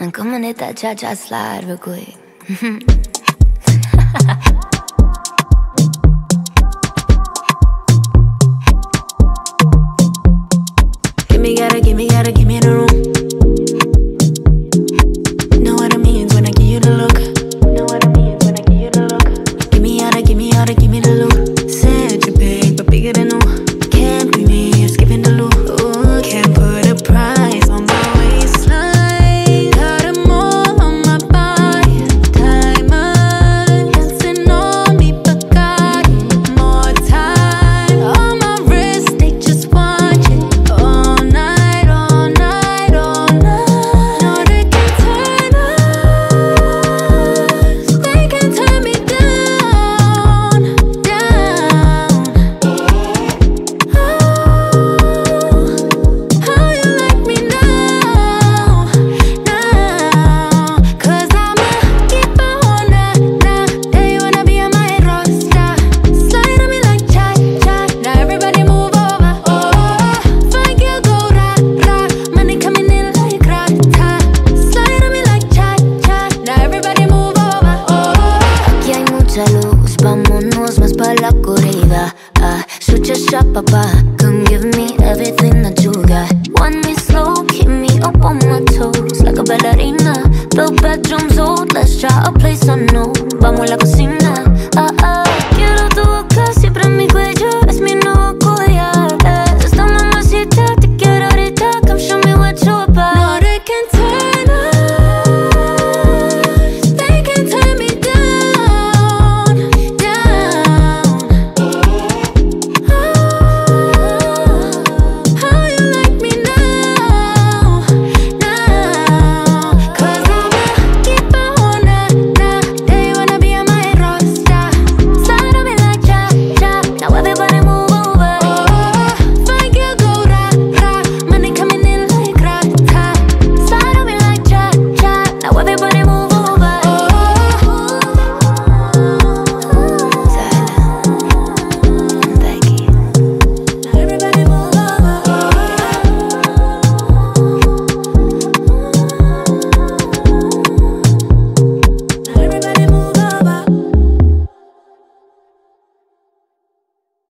Man, come on, hit that cha-cha slide real quick. papa Come give me everything that you got. Want me slow, keep me up on my toes. Like a ballerina, the bedroom's old. Let's try a place unknown Vamos a la cocina.